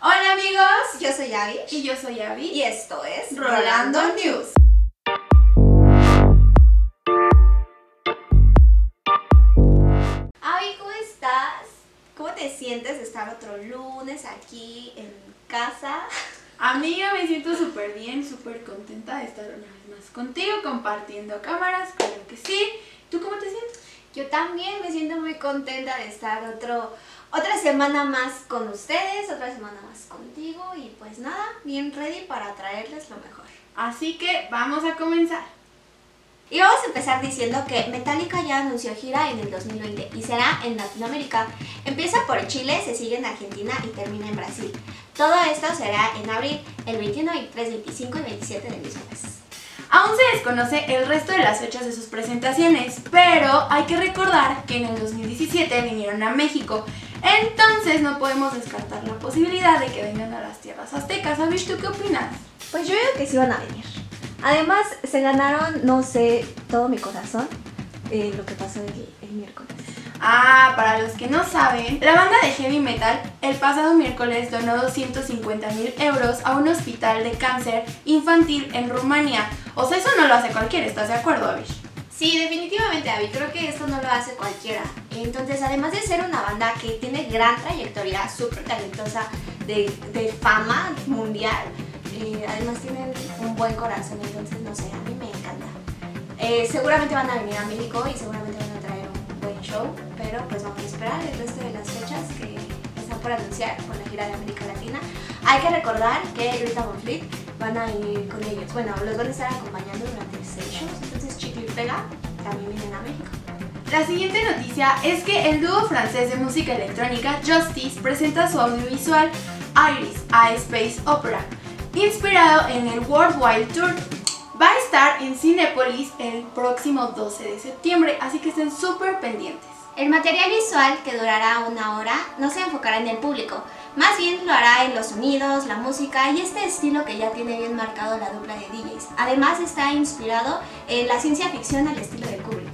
Hola amigos, Yo soy Abby y yo soy Abby. y esto es Rolando News. Abby, ¿cómo estás? ¿Cómo te sientes de estar otro lunes aquí en casa? Amiga, me siento súper bien, súper contenta de estar una vez más contigo, compartiendo cámaras, claro que sí. ¿Tú cómo te sientes? Yo también me siento muy contenta de estar otro, otra semana más con ustedes, otra semana más contigo y pues nada, bien ready para traerles lo mejor. Así que vamos a comenzar. Y vamos a empezar diciendo que Metallica ya anunció gira en el 2020 y será en Latinoamérica. Empieza por Chile, se sigue en Argentina y termina en Brasil. Todo esto será en abril, el 21, 23, 25 y 27 del mismo mes. Aún se desconoce el resto de las fechas de sus presentaciones, pero hay que recordar que en el 2017 vinieron a México, entonces no podemos descartar la posibilidad de que vengan a las tierras aztecas. ¿Sabes tú qué opinas? Pues yo creo que sí van a venir. Además, se ganaron, no sé, todo mi corazón, eh, lo que pasó el miércoles. Ah, para los que no saben, la banda de heavy metal el pasado miércoles donó 250 mil euros a un hospital de cáncer infantil en Rumania. O sea, eso no lo hace cualquiera, ¿estás de acuerdo, Avish? Sí, definitivamente, Abby. Creo que esto no lo hace cualquiera. Entonces, además de ser una banda que tiene gran trayectoria, súper talentosa, de, fama mundial, eh, además tienen un buen corazón. Entonces, no sé, a mí me encanta. Eh, seguramente van a venir a México y seguramente van a traer un buen show, pero pues vamos a esperar el resto de las fechas que están por anunciar con la gira de América Latina. Hay que recordar que Greta Van Fleet van a ir con ellos. Bueno, los van a estar acompañando durante seis shows, entonces Chicle y Pega también vienen a México. La siguiente noticia es que el dúo francés de música electrónica Justice presenta su audiovisual Iris a Space Opera, inspirado en el World Wide Tour. Va a estar en Cinepolis el próximo 12 de septiembre, así que estén súper pendientes. El material visual, que durará una hora, no se enfocará en el público, más bien lo hará en los sonidos, la música y este estilo que ya tiene bien marcado la dupla de DJs. Además está inspirado en la ciencia ficción al estilo de Kubrick.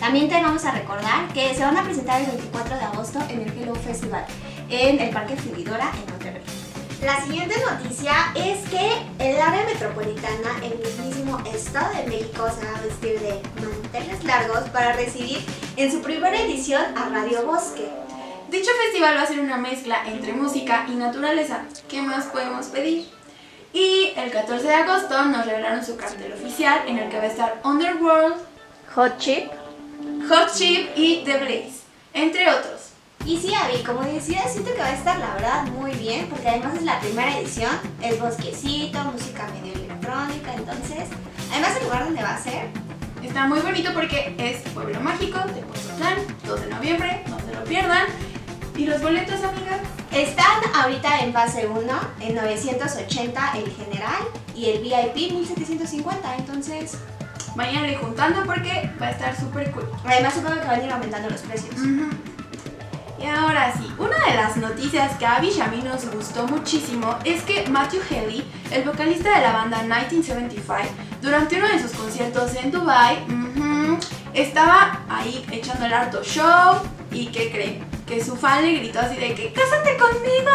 También te vamos a recordar que se van a presentar el 24 de agosto en el Hello Festival en el Parque Fundidora en Monterrey. La siguiente noticia es que el área metropolitana, el mismísimo Estado de México, se va a vestir de manteles largos para recibir en su primera edición a Radio Bosque. Dicho festival va a ser una mezcla entre música y naturaleza. ¿Qué más podemos pedir? Y el 14 de agosto nos revelaron su cartel oficial en el que va a estar Underworld, Hot Chip. Hot Chip y The Blaze, entre otros. Y sí, Abby, como decía, siento que va a estar la verdad muy bien, porque además es la primera edición, es bosquecito, música medio electrónica, entonces, además el lugar donde va a ser, Está muy bonito porque es Pueblo Mágico de Pozotlán, 2 de noviembre, no se lo pierdan. ¿Y los boletos, amiga? están ahorita en fase 1, en 980 el general y el VIP 1750, entonces, Vayan juntando porque va a estar súper cool. además supongo que van a ir aumentando los precios. Y ahora sí, una de las noticias que a Abby y mí nos gustó muchísimo es que Matthew Haley, el vocalista de la banda 1975, durante uno de sus conciertos en Dubai, estaba ahí echando el harto show y ¿qué creen? Que su fan le gritó así de que ¡Cásate conmigo!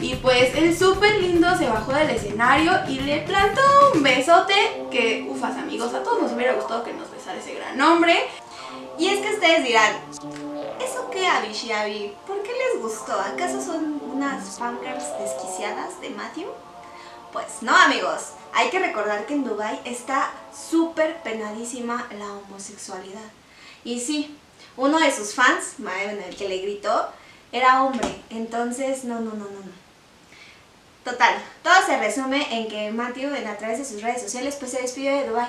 Y pues el súper lindo se bajó del escenario y le plantó un besote que, ufas amigos, a todos nos hubiera gustado que nos besara ese gran hombre. Y es que ustedes dirán, ¿eso qué, Abby Abby? ¿Por qué les gustó? ¿Acaso son unas fangirls desquiciadas de Matthew? Pues no, amigos. Hay que recordar que en Dubai está súper penadísima la homosexualidad. Y sí, uno de sus fans, bueno, el que le gritó, era hombre. Entonces, no, no, no, no, no. Total, todo se resume en que Matthew, en, a través de sus redes sociales, pues se despidió de Dubai.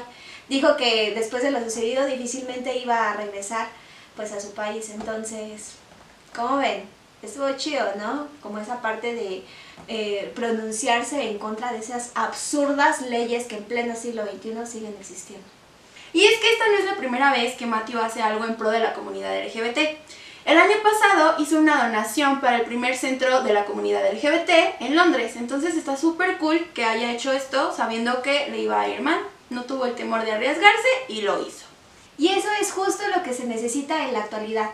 Dijo que después de lo sucedido difícilmente iba a regresar pues a su país. Entonces, ¿cómo ven? Estuvo chido, ¿no? Como esa parte de eh, pronunciarse en contra de esas absurdas leyes que en pleno siglo XXI siguen existiendo. Y es que esta no es la primera vez que Matthew hace algo en pro de la comunidad LGBT. El año pasado hizo una donación para el primer centro de la comunidad LGBT en Londres, entonces está súper cool que haya hecho esto sabiendo que le iba a ir mal, no tuvo el temor de arriesgarse y lo hizo. Y eso es justo lo que se necesita en la actualidad,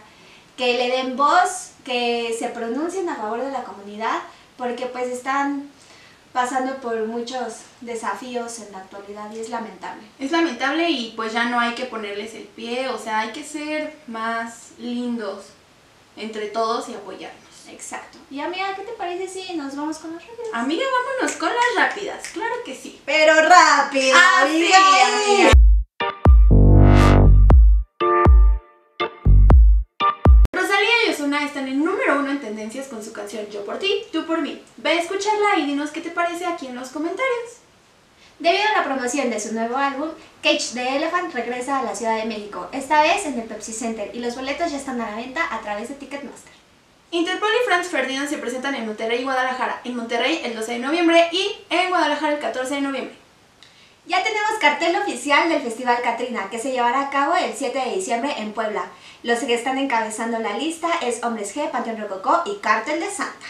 que le den voz, que se pronuncien a favor de la comunidad, porque pues están pasando por muchos desafíos en la actualidad y es lamentable. Es lamentable y pues ya no hay que ponerles el pie, o sea, hay que ser más lindos entre todos y apoyarnos. Exacto. Y amiga, ¿qué te parece si nos vamos con las rápidas? Amiga, vámonos con las rápidas, claro que sí. Pero rápido. Ah, amiga. Por mí. Ve a escucharla y dinos qué te parece aquí en los comentarios. Debido a la promoción de su nuevo álbum, Cage the Elephant regresa a la Ciudad de México, esta vez en el Pepsi Center, y los boletos ya están a la venta a través de Ticketmaster. Interpol y Franz Ferdinand se presentan en Monterrey y Guadalajara. En Monterrey el 12 de noviembre y en Guadalajara el 14 de noviembre. Ya tenemos cartel oficial del Festival Catrina, que se llevará a cabo el 7 de diciembre en Puebla. Los que están encabezando la lista es Hombres G, Panteón Rococó y Cártel de Santa.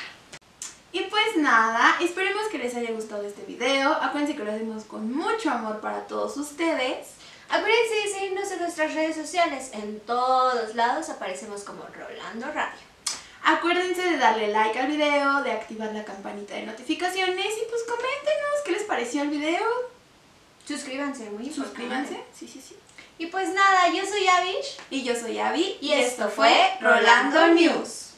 Pues nada, esperemos que les haya gustado este video. Acuérdense que lo hacemos con mucho amor para todos ustedes. Acuérdense de seguirnos en nuestras redes sociales. En todos lados aparecemos como Rolando Radio. Acuérdense de darle like al video, de activar la campanita de notificaciones y pues coméntenos qué les pareció el video. Suscríbanse, muy importante. Suscríbanse. Sí, sí, sí. Y pues nada, yo soy Avish. Y yo soy Abby Y esto fue Rolando News.